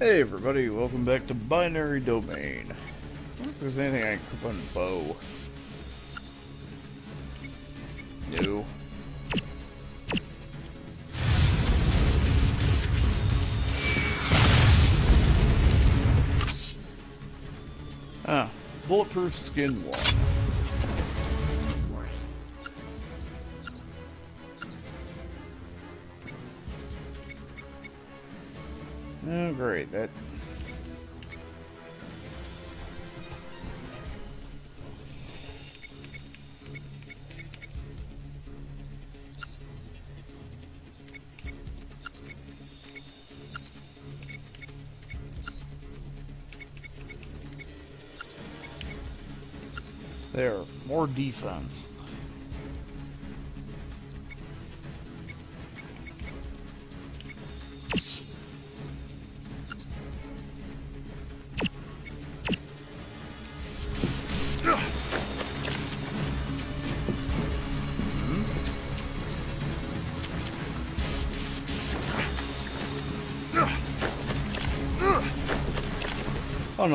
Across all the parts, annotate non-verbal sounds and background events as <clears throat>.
Hey everybody, welcome back to Binary Domain. I wonder if there's anything I can equip on Bo. No. Ah, bulletproof skin one. Oh, great. That. There, more defense.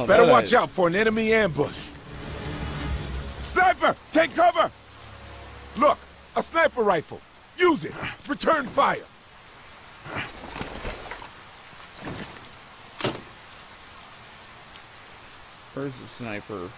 No, Better that watch I- out for an enemy ambush. Sniper, take cover! Look, a sniper rifle. Use it. Return fire. Where's the sniper?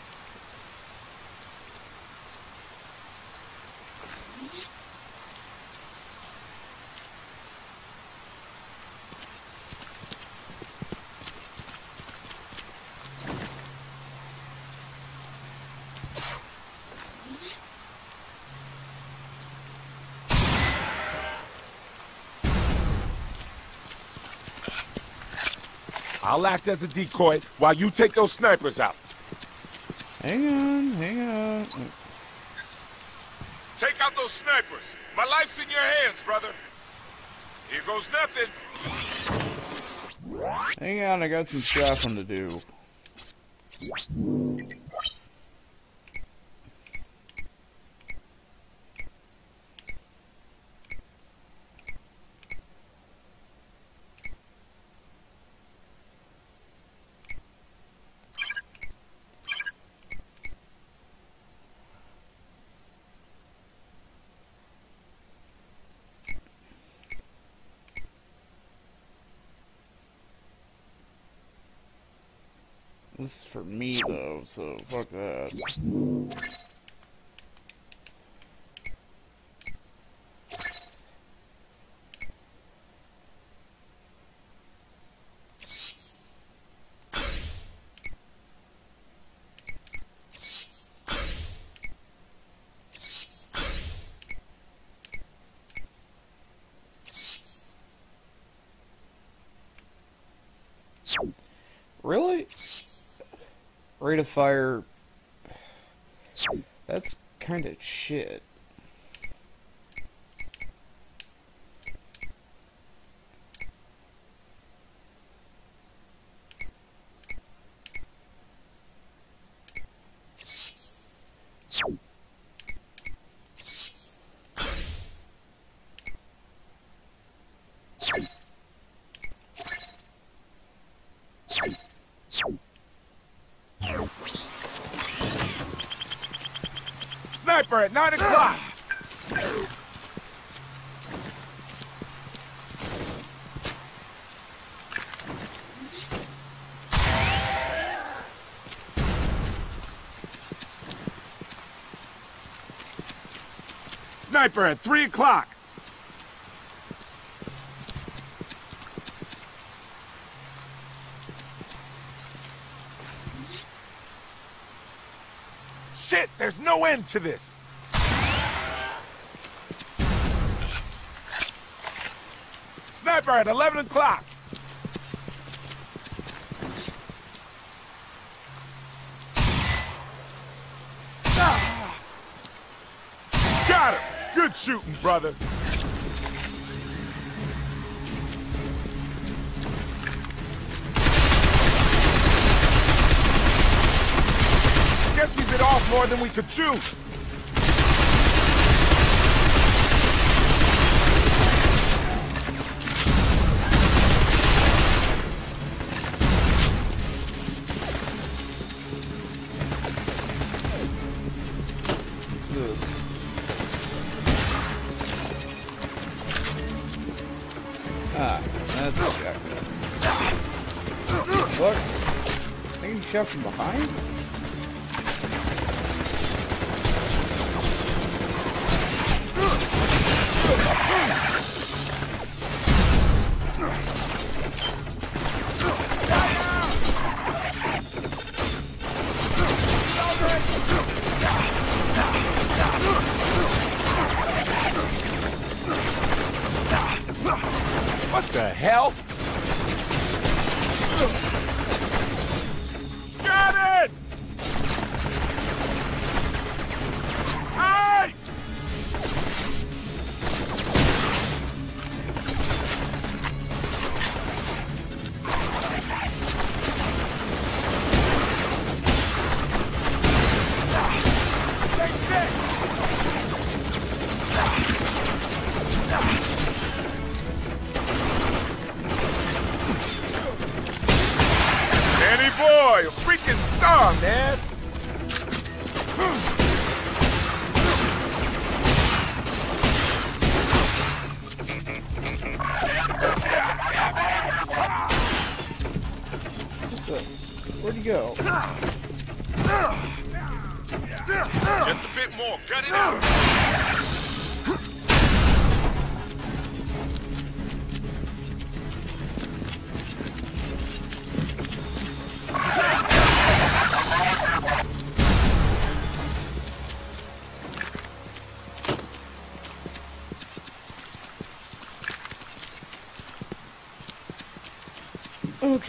I'll act as a decoy while you take those snipers out. Hang on, hang on. Take out those snipers. My life's in your hands, brother. Here goes nothing. Hang on, I got some shopping to do. This is for me though, so fuck that. Really? Rate of fire. That's kind of shit. Sniper at 9 o'clock. Sniper at 3 o'clock. Shit, there's no end to this. Sniper at 11 o'clock. Ah. Got him. Good shooting, brother. more than we could chew. What's this? Ah, that's a jackpot. What? I think you shot from behind?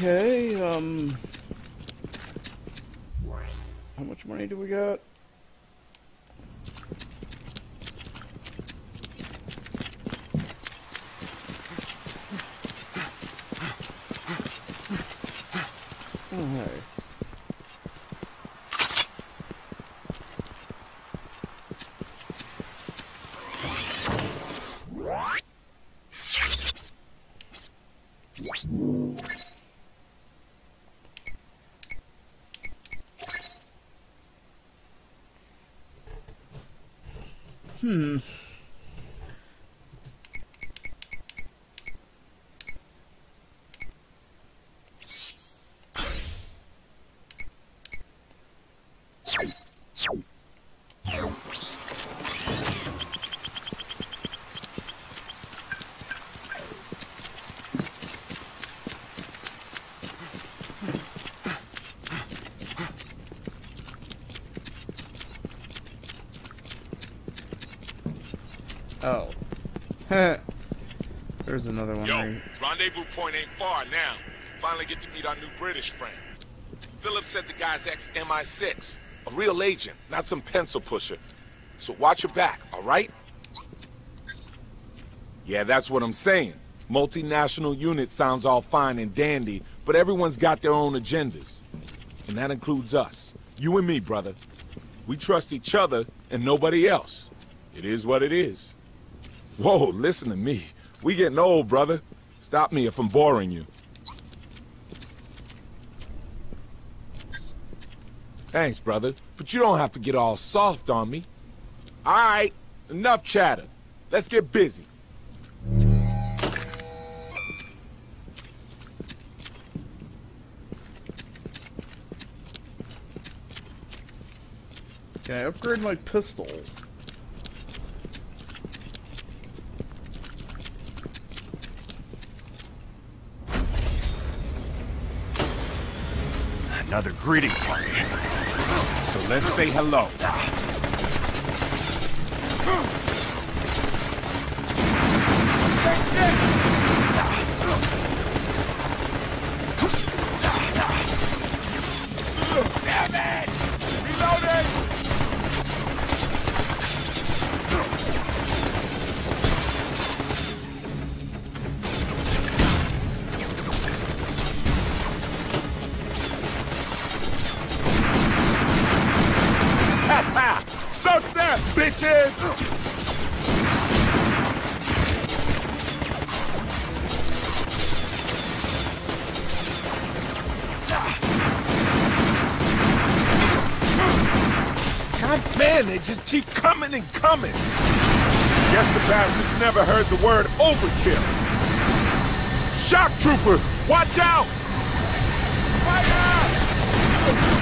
Okay, um... How much money do we got? Oh, hey. Hmm. Oh. There's another one Yo, right rendezvous point ain't far now. Finally get to meet our new British friend. Philip said the guy's ex-MI6. A real agent, not some pencil pusher. So watch your back, all right? Yeah, that's what I'm saying. Multinational unit sounds all fine and dandy, but everyone's got their own agendas. And that includes us. You and me, brother. We trust each other and nobody else. It is what it is. Whoa, listen to me. We getting old, brother. Stop me if I'm boring you. Thanks, brother. But you don't have to get all soft on me. All right, enough chatter. Let's get busy. Can I upgrade my pistol? Another greeting party. So let's say hello. And coming. Guess the bastards never heard the word overkill. Shock troopers! Watch out! Fire!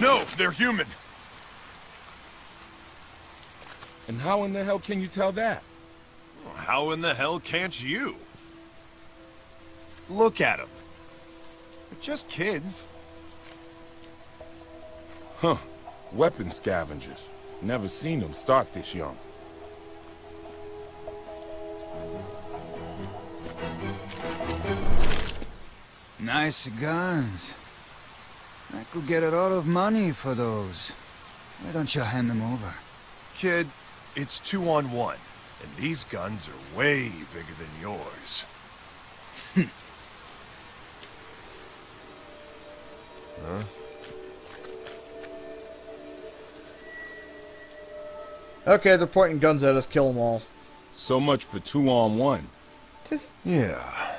No, they're human. And how in the hell can you tell that? How in the hell can't you? Look at them. They're just kids. Huh. Weapon scavengers. Never seen them start this young. Nice guns. I could get a lot of money for those. Why don't you hand them over? Kid, it's two on one. And these guns are way bigger than yours. huh? Okay, they're pointing guns at us. Kill them all. So much for two on one. Just Yeah.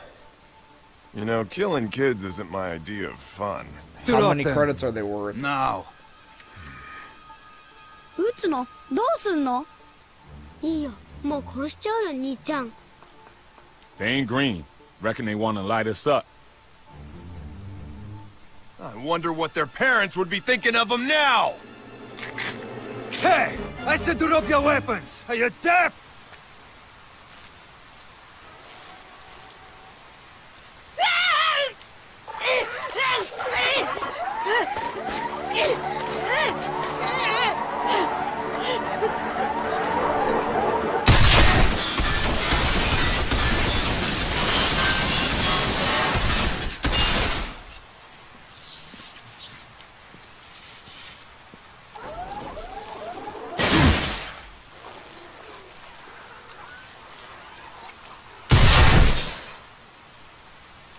You know, killing kids isn't my idea of fun. how Drop many them. credits are they worth? Now. 撃つのどうすんのいいよもう殺しちゃうよ兄ちゃん They ain't green. Reckon they want to light us up. I wonder what their parents would be thinking of them now! Hey! I said to drop your weapons! Are you deaf?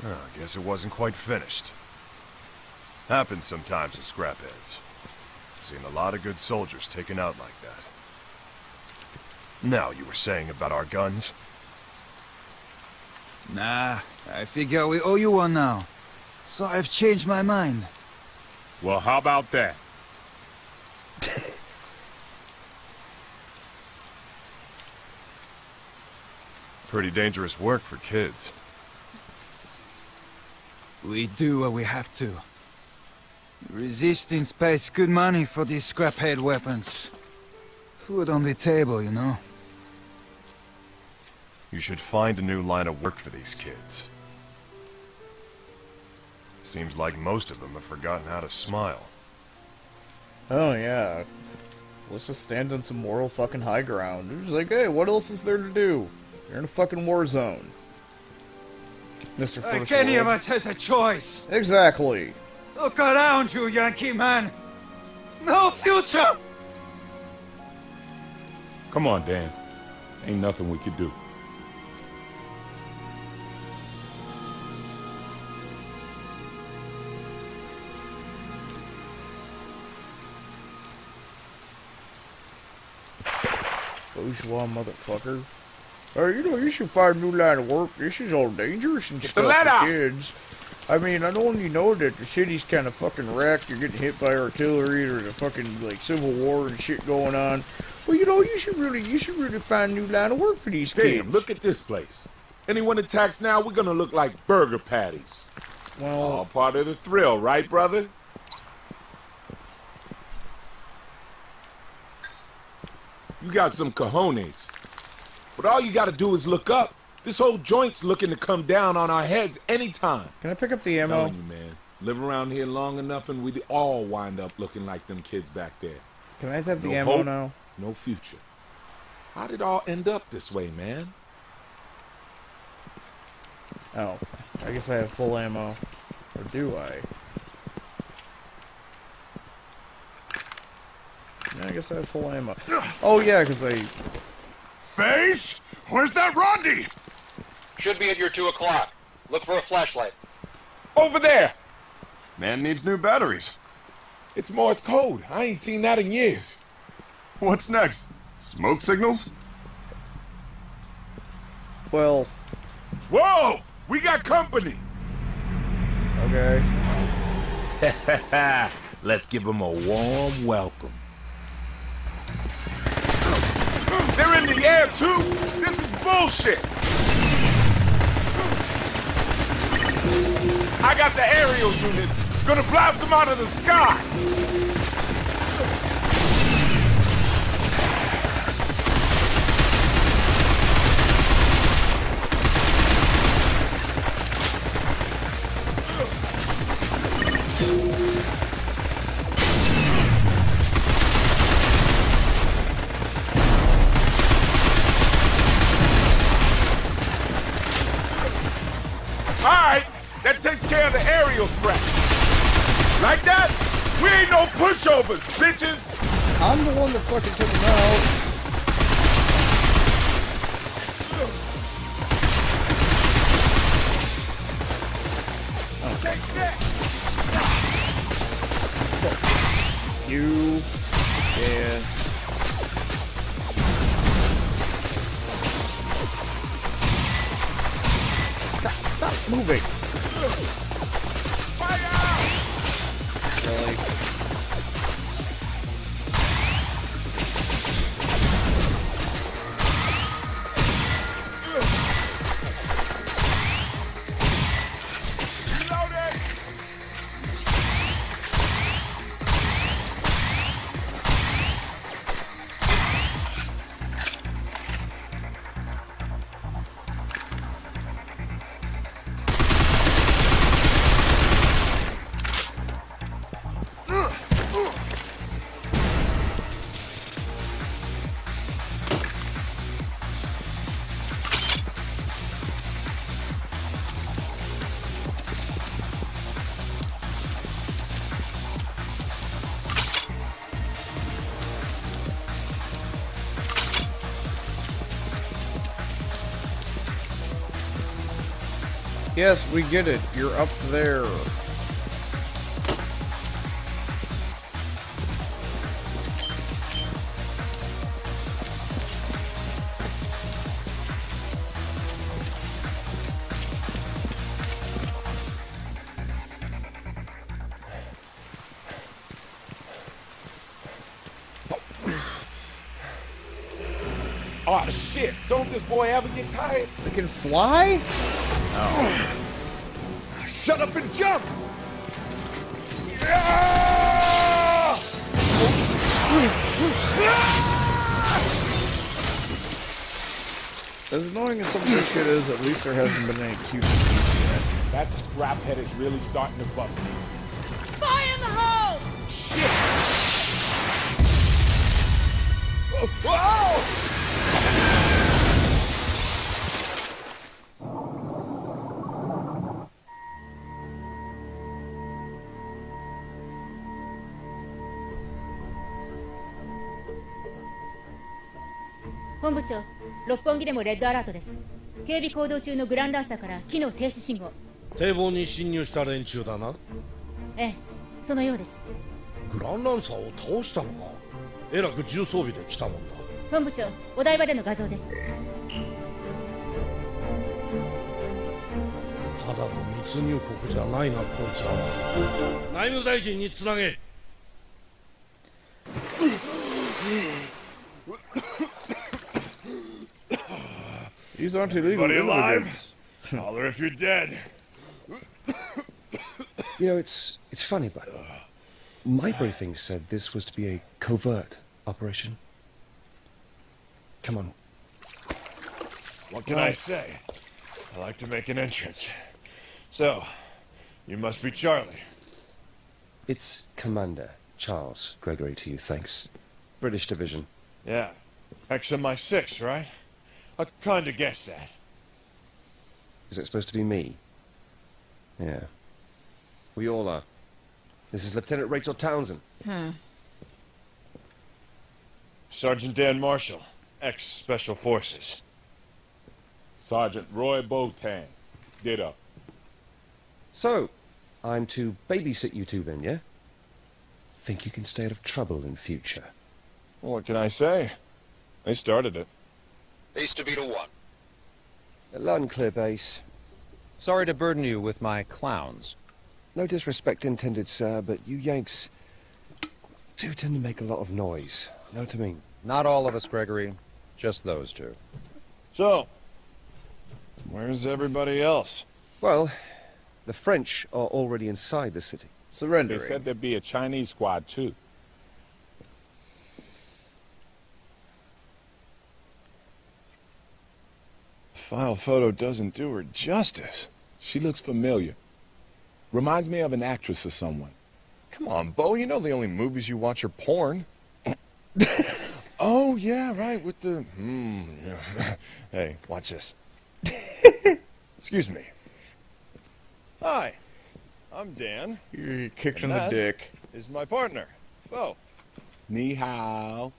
I guess it wasn't quite finished. Happens sometimes in scrapheads. Seen a lot of good soldiers taken out like that. Now, you were saying about our guns? Nah, I figure we owe you one now. So I've changed my mind. Well, how about that? <laughs> Pretty dangerous work for kids. We do what we have to. Resistance pays good money for these scraphead weapons. Food on the table, you know? You should find a new line of work for these kids. Seems like most of them have forgotten how to smile. Oh yeah. Let's just stand on some moral fucking high ground. It's like, hey, what else is there to do? You're in a fucking war zone. Mr. Like First any of us has a choice. Exactly. Look around you, Yankee man. No future! Come on, Dan. Ain't nothing we could do. Bourgeois motherfucker. Hey, you know, you should find a new line of work. This is all dangerous and the stuff letter! for kids. I mean, I don't you know that the city's kind of fucking wrecked. You're getting hit by artillery. There's a fucking like civil war and shit going on. Well, you know, you should really, you should really find a new line of work for these kids. Damn, look at this place. Anyone attacks now, we're gonna look like burger patties. Well, All part of the thrill, right, brother? You got some cojones. But all you gotta do is look up. This whole joint's looking to come down on our heads anytime. can I pick up the I'm ammo? telling you, man. Live around here long enough and we'd all wind up looking like them kids back there. Can I have the ammo hope. now? No future. How did it all end up this way, man? Oh, I guess I have full ammo. Or do I? Yeah, I guess I have full ammo. Oh yeah, because I Base? Where's that Rondi? Should be at your 2 o'clock. Look for a flashlight. Over there! Man needs new batteries. It's Morse code. I ain't seen that in years. What's next? Smoke signals? well, Whoa! We got company! okay. <laughs> Let's give them a warm welcome. They're in the air, too! This is bullshit! I got the aerial units. Gonna blast them out of the sky! Of the aerial threat. Like that? We ain't no pushovers, bitches! I'm the one that fucking took him out. Yes, we get it. You're up there. Oh shit, don't this boy ever get tired? They can fly? Shut up and jump! Yeah! As annoying as some of this shit is, at least there hasn't been any cute yet. That scrap head is really starting to bug me. 本部長六本木でもレッドアラートです。警備行動中のグランランサーから機能停止信号。堤防に侵入した連中だな？ええそのようです。グランランサーを倒したのか？えらく重装備で来たもんだ。本部長お台場での画像です。ただの密入国じゃないなこいつらは。内務大臣につなげ <laughs> These aren't illegal Anybody alive? Holler if you're dead. You know, it's it's funny, but my briefing said this was to be a covert operation. Come on. What can I say? I like to make an entrance. So, you must be Charlie. It's Commander Charles Gregory to you, thanks. British division. Yeah. ex-MI6, right? I kinda guessed that. Is it supposed to be me? Yeah. We all are. This is Lieutenant Rachel Townsend. Hmm. Sergeant Dan Marshall, ex-Special Forces. Sergeant Roy Boateng. Ditto. So, I'm to babysit you two then, yeah? Think you can stay out of trouble in future? What can I say? They started it. East to Beta 1. Loud and clear, base. Sorry to burden you with my clowns. No disrespect intended, sir, but you Yanks do tend to make a lot of noise. Know what I mean? Not all of us, Gregory. Just those two. So, where's everybody else? Well, the French are already inside the city. Surrendering. They said there'd be a Chinese squad, too. File photo doesn't do her justice. She looks familiar. Reminds me of an actress or someone. Come on, Bo, you know the only movies you watch are porn. <laughs> oh, yeah, right, with the... Hmm, yeah. <laughs> hey, watch this. <laughs> Excuse me. Hi, I'm Dan. You kicked in the dick. is my partner, Bo. Ni hao.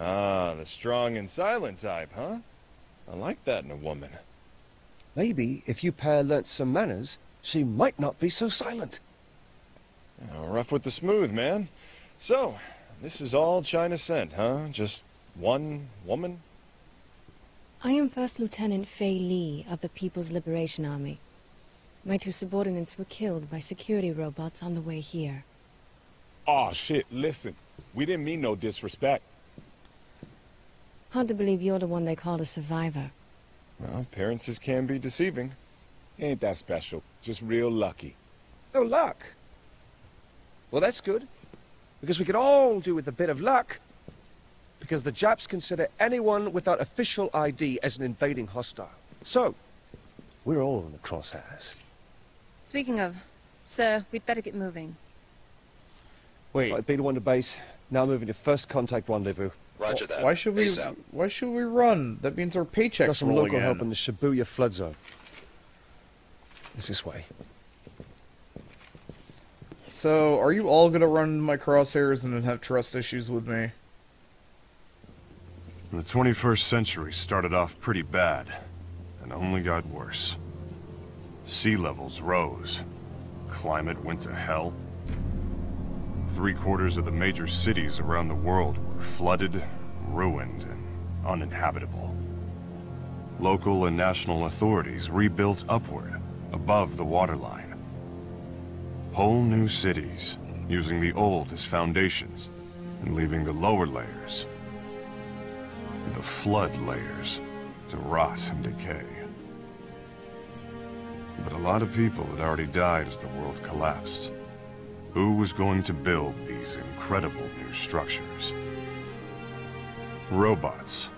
Ah, the strong and silent type, huh? I like that in a woman. Maybe if you pair learnt some manners, she might not be so silent. Oh, rough with the smooth, man. So, this is all China sent, huh? Just one woman? I am First Lieutenant Faye Lee of the People's Liberation Army. My two subordinates were killed by security robots on the way here. Oh shit, listen. We didn't mean no disrespect. Hard to believe you're the one they called a survivor. Well, appearances can be deceiving. Ain't that special. Just real lucky. No luck. Well, that's good. Because we could all do with a bit of luck. Because the Japs consider anyone without official ID as an invading hostile. So, we're all in the crosshairs. Speaking of, sir, we'd better get moving. Wait, Right, Beta 1 to base. Now moving to first contact rendezvous. Roger that. why should we? Peace out. Why should we run? That means our paychecks Got paychecks some rolling local help in in. the Shibuya flood zone. It's this way. So, are you all gonna run my crosshairs and then have trust issues with me? The 21st century started off pretty bad, and only got worse. Sea levels rose. Climate went to hell. Three quarters of the major cities around the world were flooded, ruined, and uninhabitable. Local and national authorities rebuilt upward, above the waterline. Whole new cities, using the old as foundations, and leaving the lower layers the flood layers to rot and decay. But a lot of people had already died as the world collapsed. Who was going to build these incredible new structures? Robots.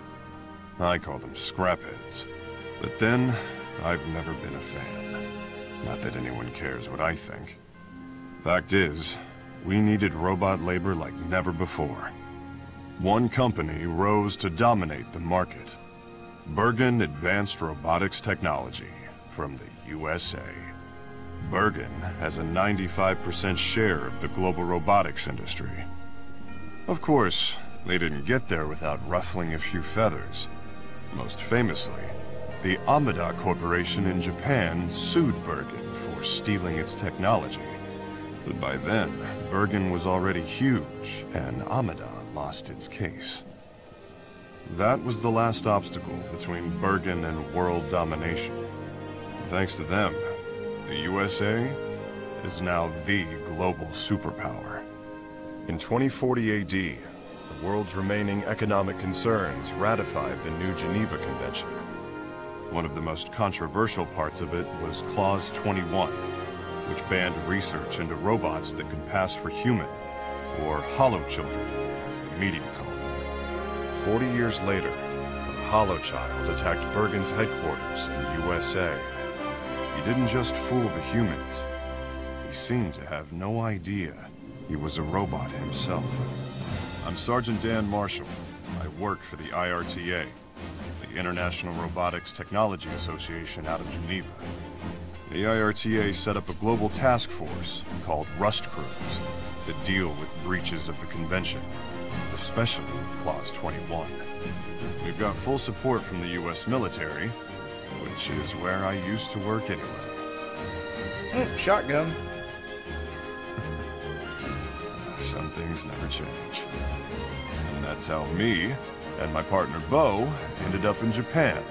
I call them scrapheads. But then, I've never been a fan. Not that anyone cares what I think. Fact is, we needed robot labor like never before. One company rose to dominate the market. Bergen Advanced Robotics Technology from the USA. Bergen has a 95% share of the global robotics industry. Of course, they didn't get there without ruffling a few feathers. Most famously, the Amada Corporation in Japan sued Bergen for stealing its technology. But by then, Bergen was already huge, and Amada lost its case. That was the last obstacle between Bergen and world domination. Thanks to them, the USA is now the global superpower. In 2040 AD, the world's remaining economic concerns ratified the New Geneva Convention. One of the most controversial parts of it was Clause 21, which banned research into robots that could pass for human, or hollow children, as the media called them. Forty years later, a hollow child attacked Bergen's headquarters in the USA. He didn't just fool the humans. He seemed to have no idea he was a robot himself. I'm Sergeant Dan Marshall. I work for the IRTA, the International Robotics Technology Association out of Geneva. The IRTA set up a global task force called Rust Crews to deal with breaches of the convention, especially Clause 21. We've got full support from the U.S. military, which is where I used to work anyway. Mm, shotgun. <laughs> Some things never change. And that's how me and my partner Bo ended up in Japan.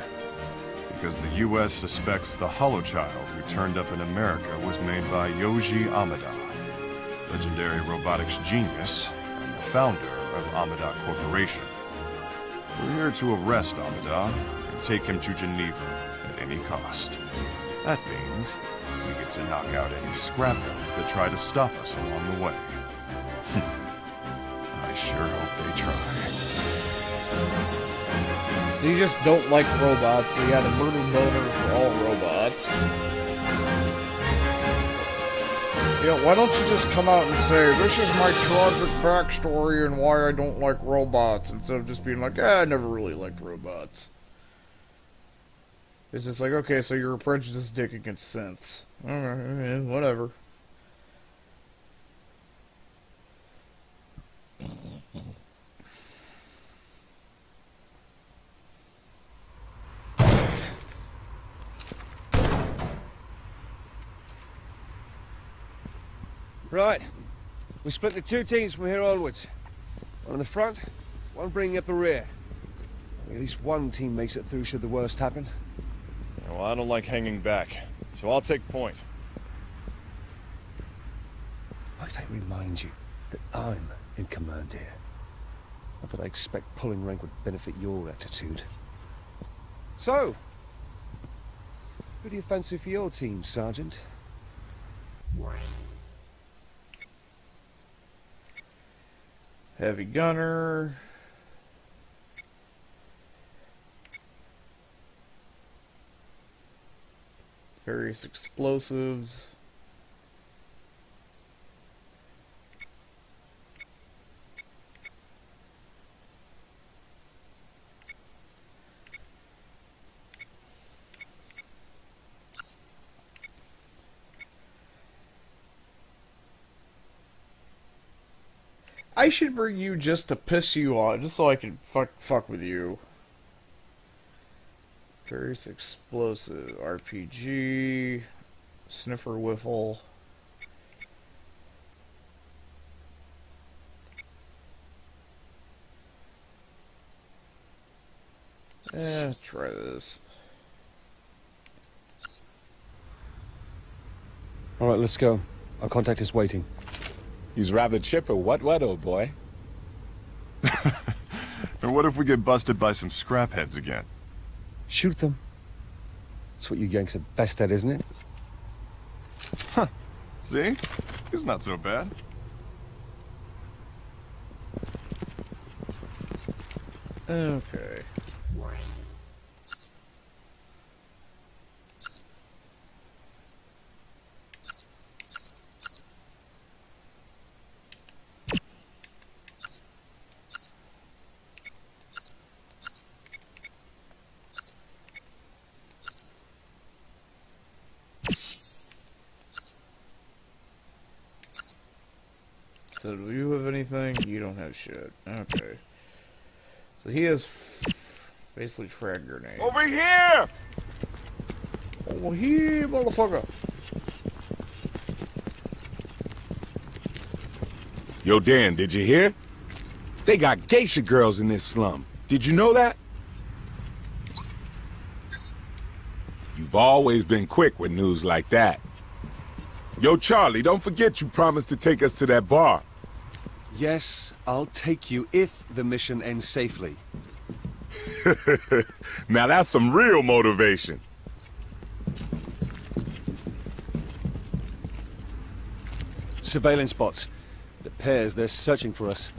Because the U.S. suspects the Hollow Child who turned up in America was made by Yoji Amada, legendary robotics genius and the founder of Amada Corporation. We're here to arrest Amada and take him to Geneva any cost. That means we get to knock out any scrapheads that try to stop us along the way. I sure hope they try. So you just don't like robots, so you had a murder boner for all robots. Yeah, why don't you just come out and say, this is my tragic backstory and why I don't like robots, instead of just being like, eh, I never really liked robots. It's just like, okay, so you're a prejudiced dick against synths. Alright, whatever. Right. We split the two teams from here onwards. One in the front, one bringing up the rear. At least one team makes it through should the worst happen. Well, I don't like hanging back, so I'll take point. Might I remind you that I'm in command here? Not that I expect pulling rank would benefit your attitude. So, who do you fancy for your team, Sergeant? Heavy gunner. Various explosives. I should bring you just to piss you off, just so I can fuck fuck with you. Various explosive RPG, sniffer whiffle. Eh, try this. All right, let's go. Our contact is waiting. He's rather chipper. What, what, old boy? <laughs> And what if we get busted by some scrapheads again? Shoot them. That's what you Yanks are best at, isn't it? Huh. See? He's not so bad. Okay. So do you have anything? You don't have shit. Okay. So he has f- basically frag grenades. Over here! Over here, motherfucker. Yo, Dan, did you hear? They got geisha girls in this slum. Did you know that? You've always been quick with news like that. Yo, Charlie, don't forget you promised to take us to that bar. Yes, I'll take you if the mission ends safely. <laughs> now that's some real motivation. Surveillance bots. The pairs, they're searching for us.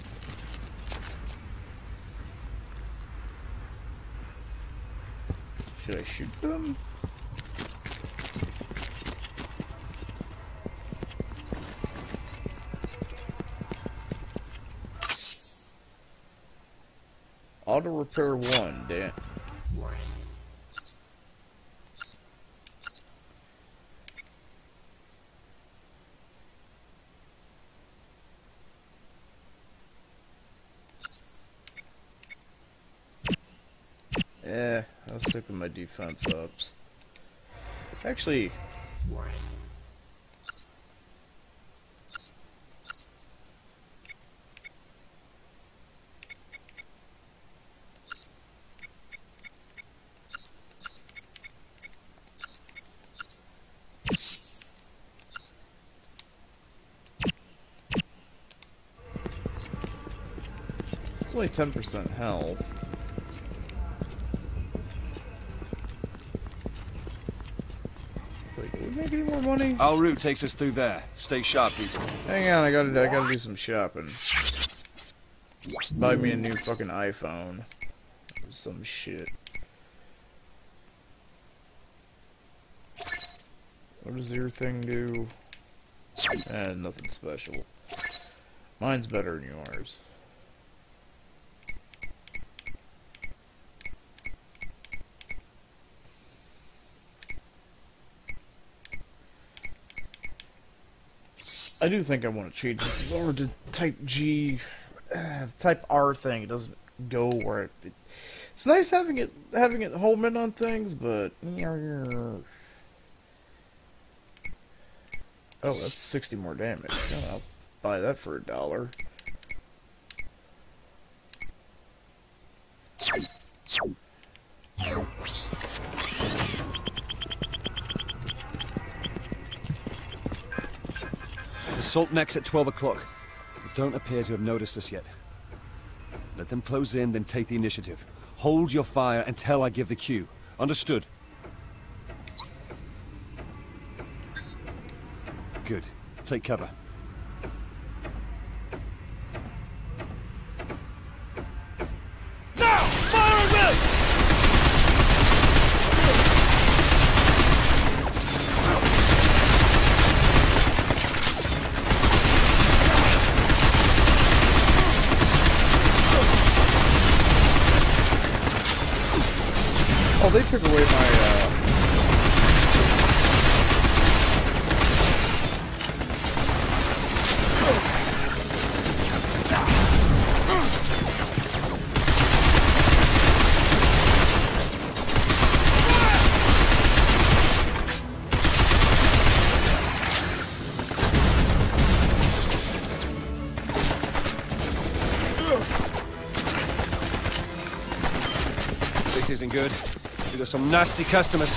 Should I shoot them? Auto repair one, damn. Eh, I'll stick with my defense ups. Actually, It's only 10% health. Wait, did we make any more money? Our route takes us through there. Stay sharp, people. Hang on, I gotta, I gotta do some shopping. Buy me a new fucking iPhone. Or some shit. What does your thing do? Eh, nothing special. Mine's better than yours. I do think I want to change this over to Type G. Uh, type R thing it doesn't go where it, it, It's nice having it having it home in on things, but oh, that's sixty more damage. Yeah, I'll buy that for a dollar. Salt Neck's at 12 o'clock. Don't appear to have noticed us yet. Let them close in, then take the initiative. Hold your fire until I give the cue. Understood? Good. Take cover. Oh, they took away my, some nasty customers.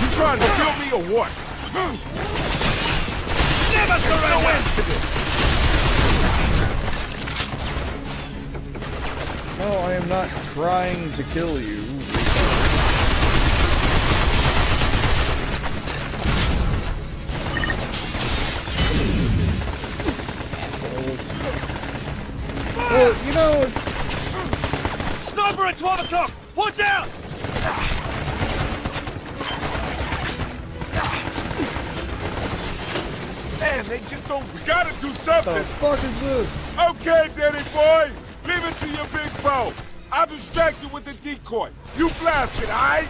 You trying to kill me or what? Never surrender! No end to this! No, I am not trying to kill you. Watch out! Man, they just don't... We gotta do something! What The fuck is this? Okay, Danny boy! Leave it to your big bro! I'll distract you with the decoy. You blast it, alright?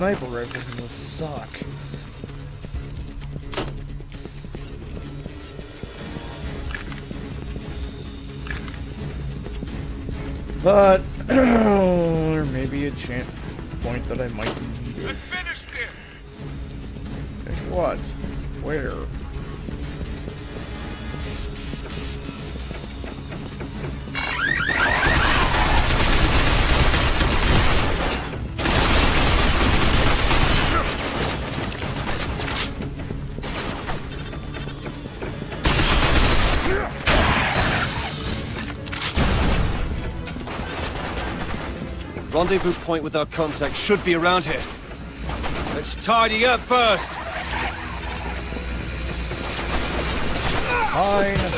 Sniper rifles in this suck. But <clears throat> there may be a chance point that I might need it. Let's finish this! Finish what? Where? Rendezvous point with our contact should be around here. Let's tidy up first. Fine.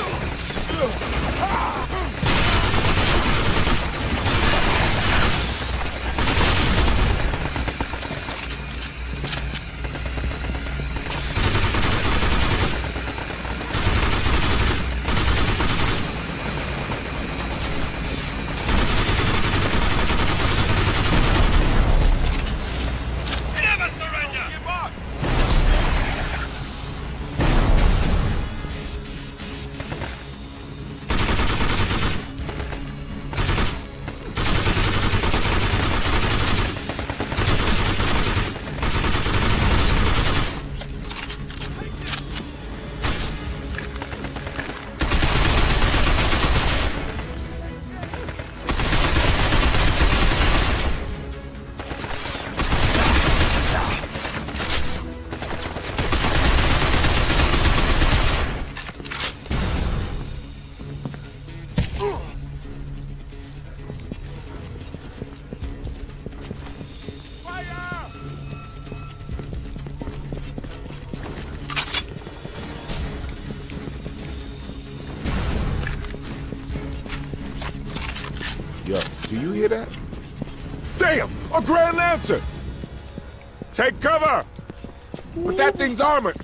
Thing's armored.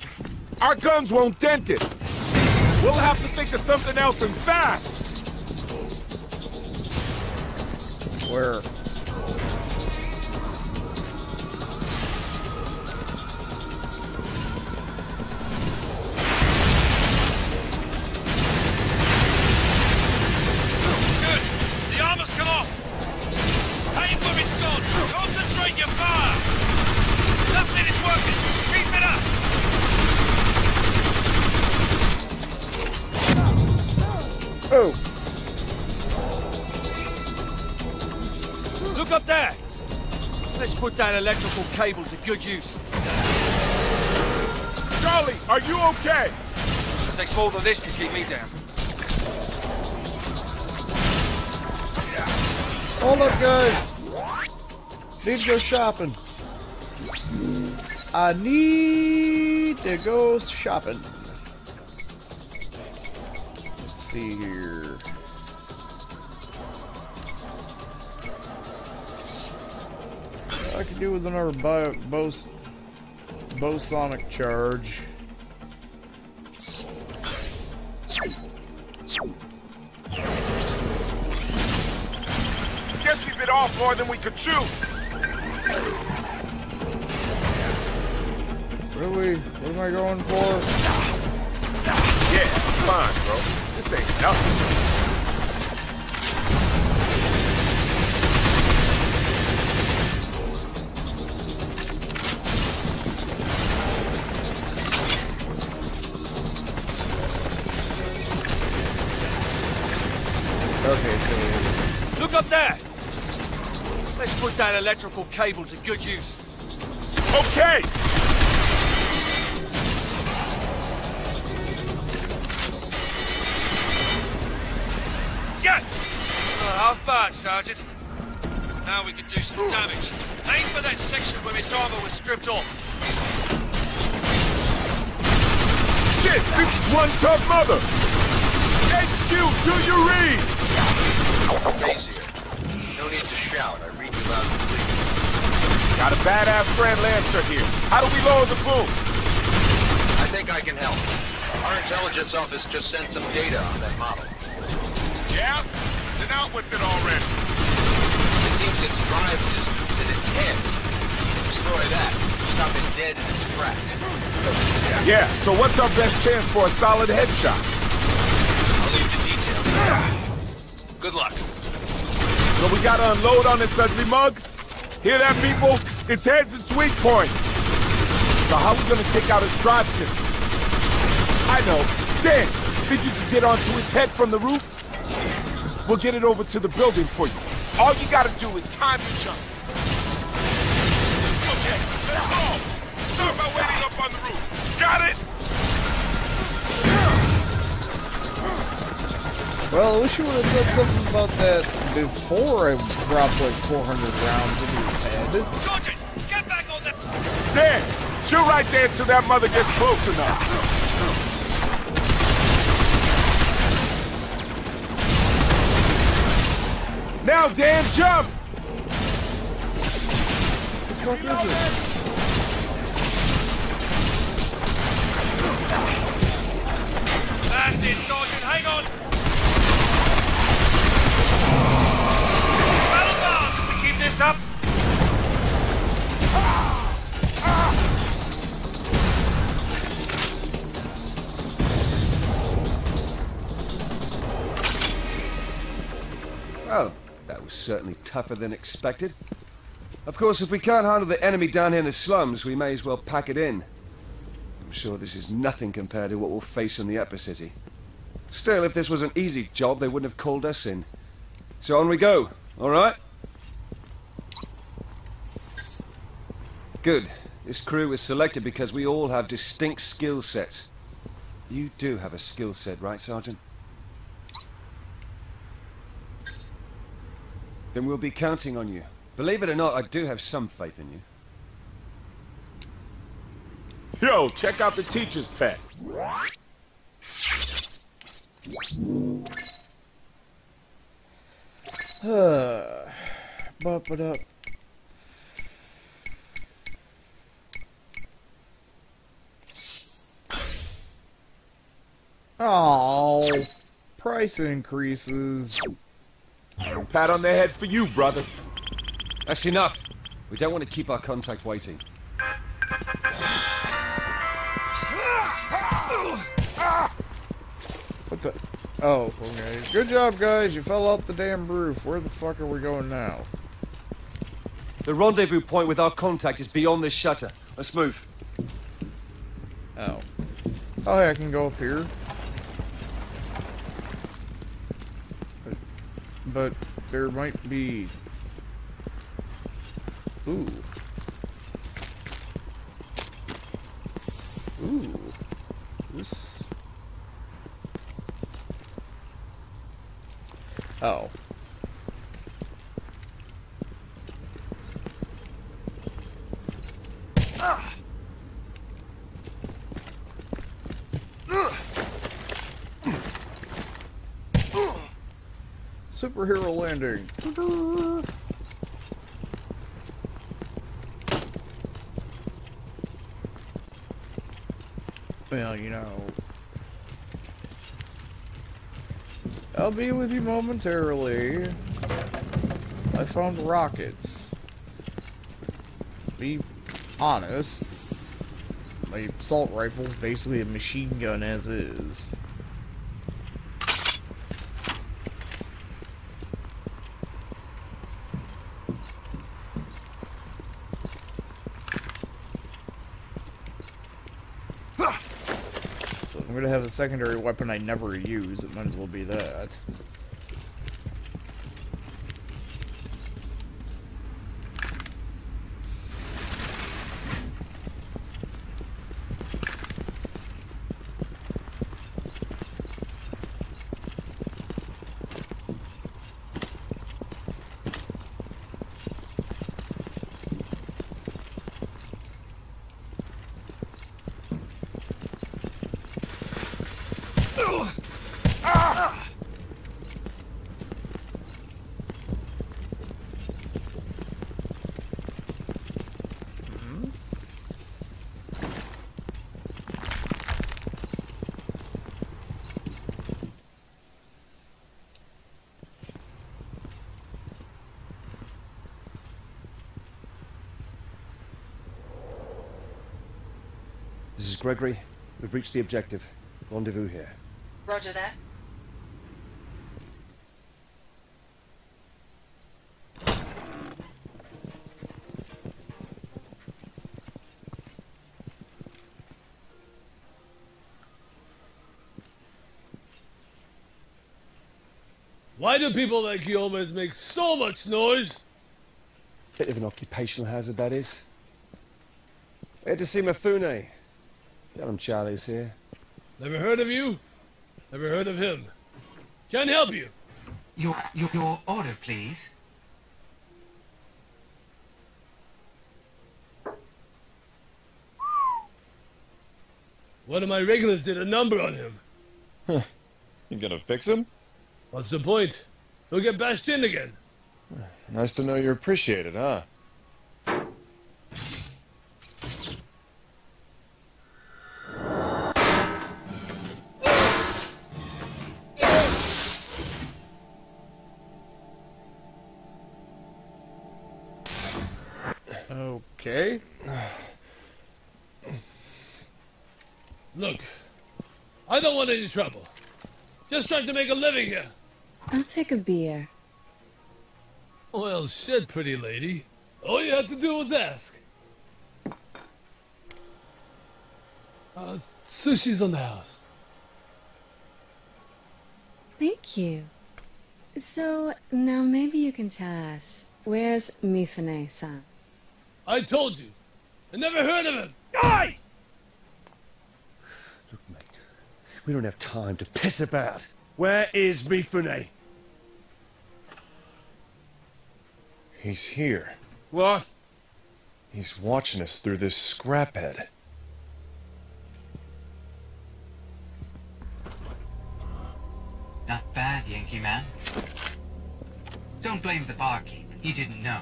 Our guns won't dent it. We'll have to think of something else and fast! Where? Electrical cable to good use. Charlie, are you okay? It takes more than this to keep me down. Hold up, guys! Need to go shopping. I need to go shopping. Let's see here. I could do with another bio, Bose, Bosonic charge. Guess we bit off more than we could chew. Really? What am I going for? Yeah, fine, bro. This ain't nothing. Electrical cable to good use. Okay! Yes! how far, Sergeant? Now we can do some damage. Aim for that section where his armor was stripped off. Shit, this is one tough mother! HQ, do you read? Easier. No need to shout. I read you loud and clear. Got a badass Grand Lancer here. How do we lower the boom? I think I can help. Our intelligence office just sent some data on that model. Yeah? Then out with it already. It seems its drive systems in its head destroy that, stop it dead in its tracks. Yeah, yeah, so what's our best chance for a solid headshot? I'll leave the details. Good luck. So we gotta unload on this ugly mug? Hear that, people? Its head's its weak point. So how we gonna take out its drive system? I know. Dan, think you can get onto its head from the roof? We'll get it over to the building for you. All you gotta do is time your jump. Okay, let's go! Start by waiting up on the roof. Got it? Well, I wish you would have said something about that before I dropped like 400 rounds into his head. Sergeant, get back on that... Dan, shoot right there till that mother gets close enough. Now, Dan, jump! What is it? That's it, Sergeant, hang on! Certainly tougher than expected. Of course, if we can't handle the enemy down here in the slums, we may as well pack it in. I'm sure this is nothing compared to what we'll face in the upper city. Still, if this was an easy job, they wouldn't have called us in. So on we go, all right? Good. This crew was selected because we all have distinct skill sets. You do have a skill set, right, Sergeant? Then we'll be counting on you. Believe it or not, I do have some faith in you. Yo, check out the teacher's pet. Bump it up. Oh, price increases. Pat on the head for you, brother. That's enough. We don't want to keep our contact waiting. What the? Oh, okay. Good job, guys. You fell off the damn roof. Where the fuck are we going now? The rendezvous point with our contact is beyond this shutter. Let's move. Oh. Oh, hey, I can go up here. But, but there might be... Ooh. Ooh. This... Oh. Superhero landing. Well, you know. I'll be with you momentarily. I found rockets. Be honest. My assault rifle's basically a machine gun as is. So if I'm gonna have a secondary weapon I never use, it might as well be that. Gregory. We've reached the objective. Rendezvous here. Roger that. Why do people like you always make so much noise? Bit of an occupational hazard, that is. Here to see Mifune. Tell him Charlie's here. Never heard of you? Never heard of him. Can't help you. Your, your, your order, please. One of my regulars did a number on him. Huh. You gonna fix him? What's the point? He'll get bashed in again. Nice to know you're appreciated, huh? Okay. Look, I don't want any trouble. Just trying to make a living here. I'll take a beer. Well, shit, pretty lady. All you had to do was ask. Uh, sushi's on the house. Thank you. So, now maybe you can tell us, where's Mifune-san? I told you. I never heard of him. Die! Look, mate, we don't have time to piss about. Where is Mifune? He's here. What? He's watching us through this scrap scraphead. Not bad, Yankee man. Don't blame the barkeep. He didn't know.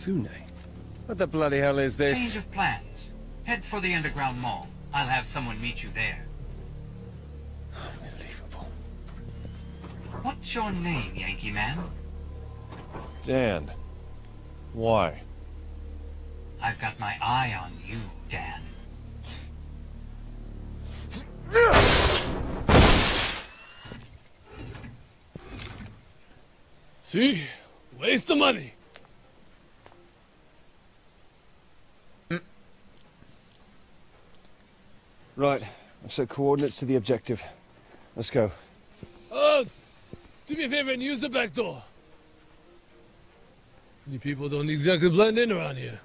Mifune? What the bloody hell is this? Change of plans. Head for the underground mall. I'll have someone meet you there. Unbelievable. What's your name, Yankee man? Dan. Why? I've got my eye on you, Dan. See? Waste the money. Right. I've set coordinates to the objective. Let's go. Uh, do me a favor and use the back door. You people don't exactly blend in around here.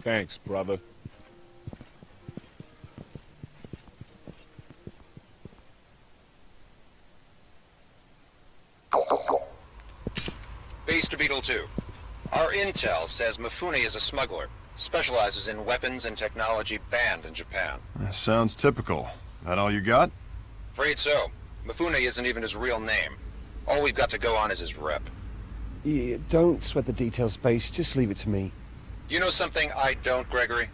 Thanks, brother. Base to Beetle 2. Our intel says Mifune is a smuggler. Specializes in weapons and technology banned in Japan. That sounds typical. That all you got? Afraid so. Mifune isn't even his real name. All we've got to go on is his rep. Yeah, don't sweat the details, Base. Just leave it to me. You know something I don't, Gregory?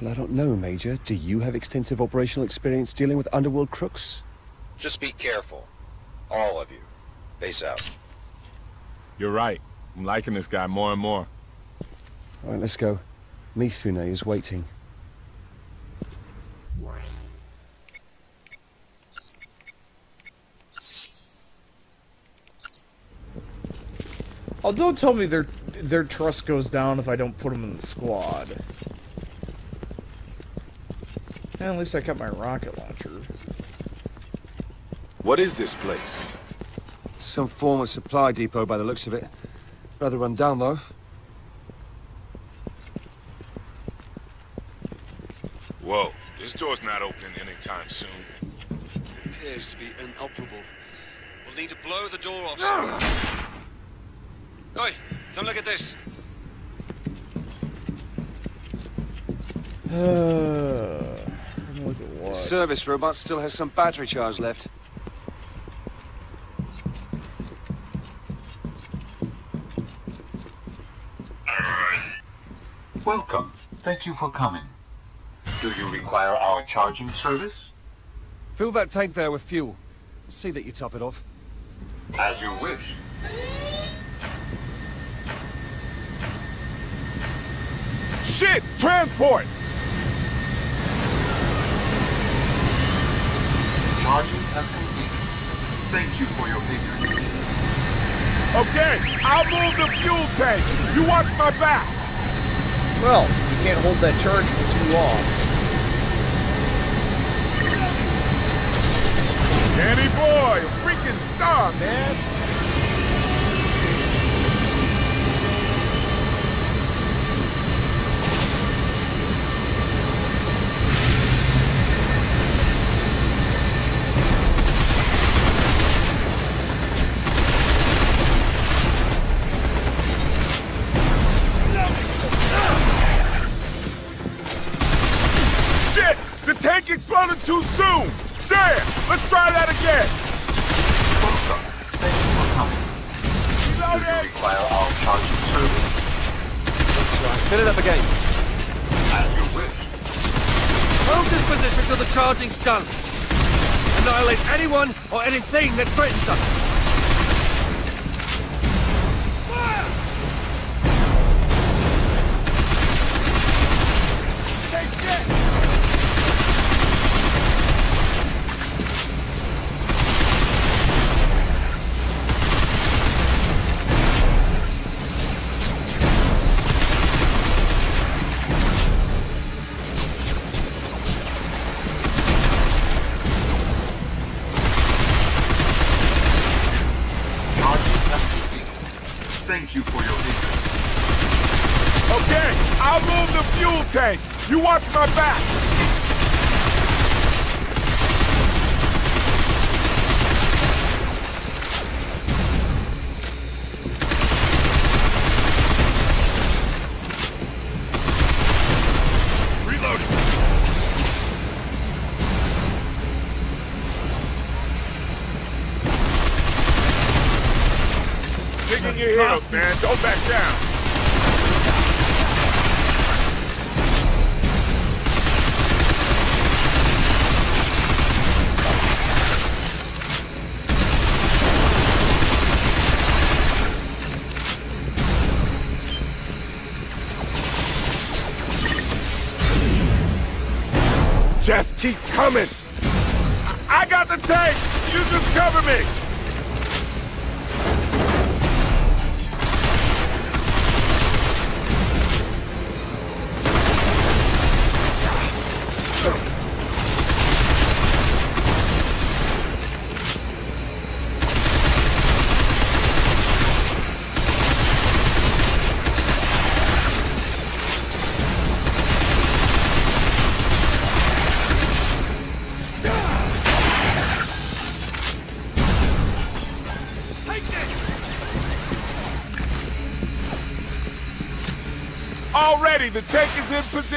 Well, I don't know, Major. Do you have extensive operational experience dealing with underworld crooks? Just be careful. All of you. Base out. You're right. I'm liking this guy more and more. All right, let's go. Mifune is waiting. Oh, don't tell me their their trust goes down if I don't put them in the squad. At least I kept my rocket launcher. What is this place? Some form of supply depot by the looks of it. Rather run down, though. Whoa, this door's not opening anytime soon. It appears to be inoperable. We'll need to blow the door off soon. Oi, come look at this. <sighs> Uh, look at what? Service robot still has some battery charge left. Welcome. Thank you for coming. Do you require our charging service? Fill that tank there with fuel. See that you top it off. As you wish. Shit! Transport! Charging has completed. Thank you for your patronage. Okay, I'll move the fuel tank. You watch my back. Well, you can't hold that charge for too long, Danny boy, freaking star, man. Charging's done. Annihilate anyone or anything that threatens us.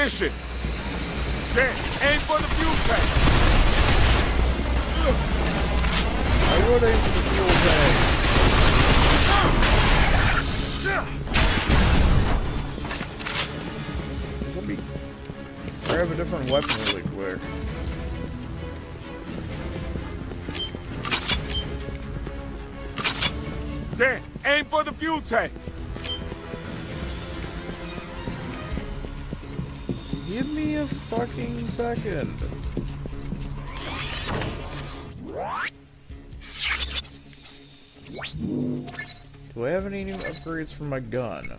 Position. Dan, aim for the fuel tank. I would aim for the fuel tank. Let me grab a different weapon really quick. Dan, aim for the fuel tank. Fucking second. Do I have any new upgrades for my gun?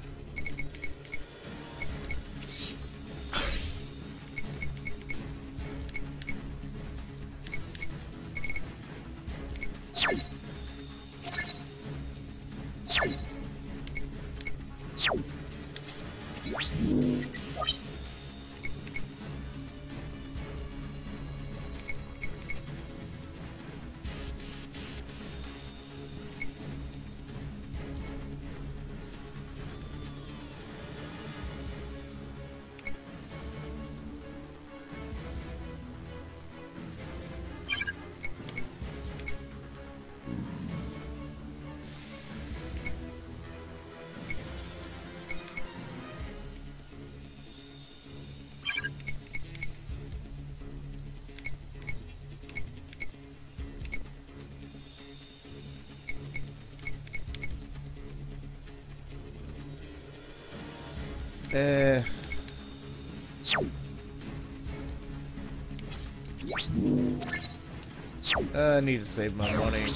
I need to save my money.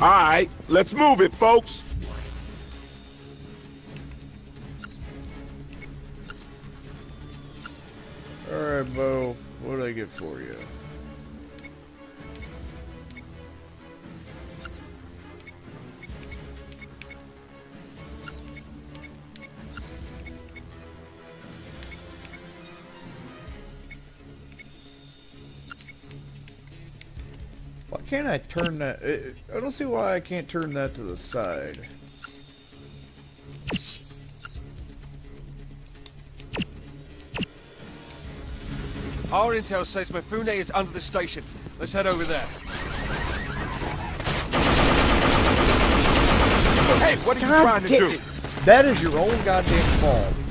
All right, let's move it, folks. Why can't I turn that? I I don't see why I can't turn that to the side. Our intel says Mifune is under the station. Let's head over there. Hey, what are you trying to do? it. That is your own goddamn fault.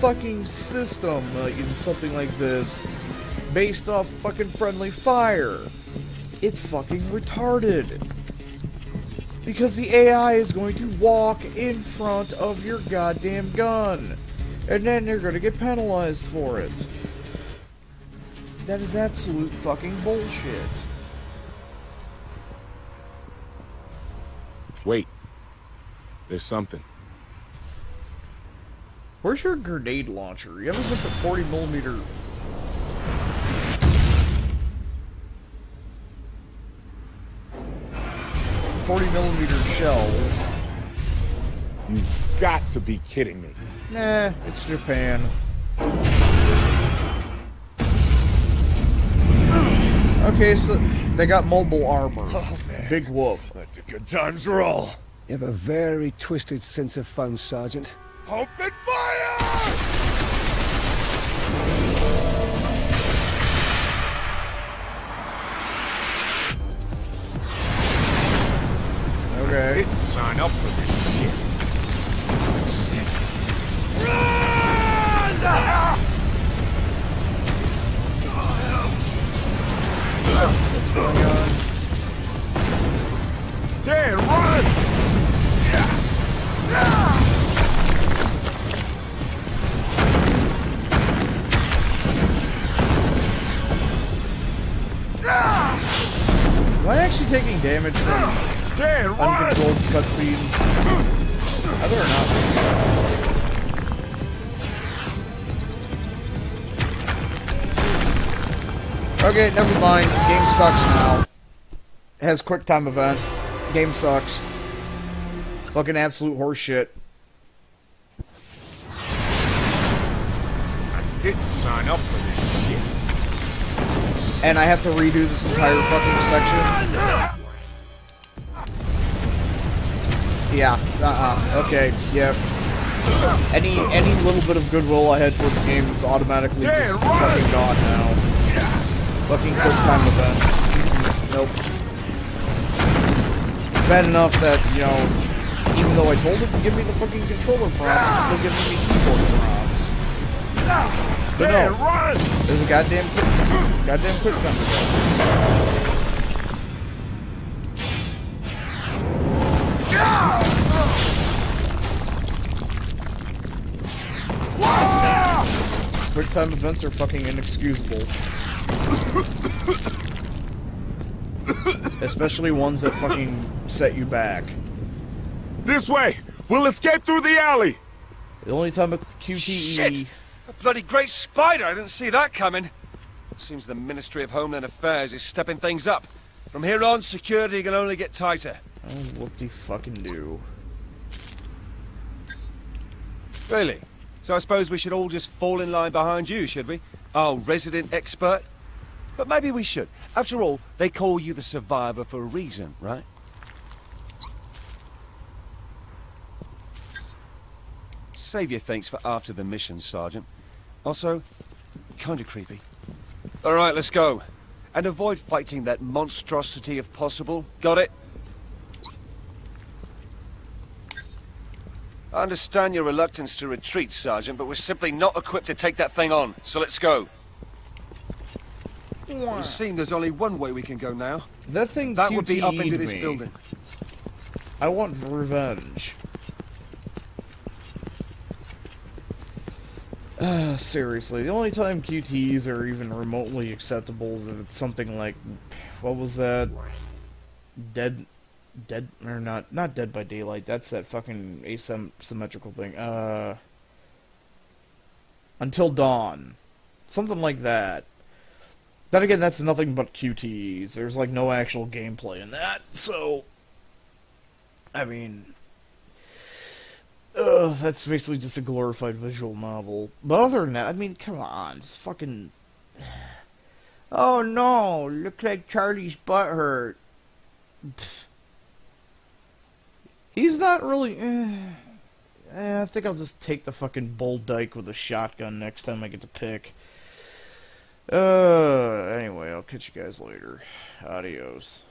Fucking system in something like this based off fucking friendly fire. It's fucking retarded. Because the AI is going to walk in front of your goddamn gun. And then you're gonna get penalized for it. That is absolute fucking bullshit. Wait. There's something. Where's your grenade launcher? You have a bunch of 40 millimeter. Forty millimeter shells. You got to be kidding me. Nah, it's Japan. Okay, so they got mobile armor. Oh, Big whoop. Let the good times roll. You have a very twisted sense of fun, Sergeant. Open fire! Uncontrolled cutscenes? Better not. Okay, never mind. Game sucks now. It has quick time event. Game sucks. Fucking absolute horseshit. I didn't sign up for this shit. And I have to redo this entire fucking section. Yeah. Uh-uh. Okay. Yep. Any any little bit of goodwill I had towards the game is automatically just run! fucking gone now. Fucking quick time events. Nope. Bad enough that, you know, even though I told it to give me the fucking controller prompts, it's still giving me keyboard prompts. But no, there's a goddamn quick, goddamn quick time event. Quick time events are fucking inexcusable. Especially ones that fucking set you back. This way! We'll escape through the alley! The only time a QTE. Shit! A bloody great spider! I didn't see that coming. Seems the Ministry of Homeland Affairs is stepping things up. From here on, security can only get tighter. Oh, what do fucking do? Really? So I suppose we should all just fall in line behind you, should we? Oh, resident expert? But maybe we should. After all, they call you the survivor for a reason, right? Save your thanks for after the mission, Sergeant. Also, kinda creepy. Alright, let's go. And avoid fighting that monstrosity if possible. Got it? I understand your reluctance to retreat, Sergeant, but we're simply not equipped to take that thing on. So let's go. It seems there's only one way we can go now. That thing That would be up into this me. building. I want revenge. Uh, <sighs> seriously, the only time QTEs are even remotely acceptable is if it's something like, what was that? Dead, dead or not? Not Dead by Daylight. That's that fucking asymmetrical thing. Uh, Until Dawn, something like that. Then again, that's nothing but QTEs. There's like no actual gameplay in that, so I mean, ugh, that's basically just a glorified visual novel. But other than that, I mean, come on, it's fucking. <sighs> Oh no! Looks like Charlie's butt hurt. Pfft. He's not really. Eh, Eh, I think I'll just take the fucking bull dyke with a shotgun next time I get to pick. Uh, anyway, I'll catch you guys later. Adios.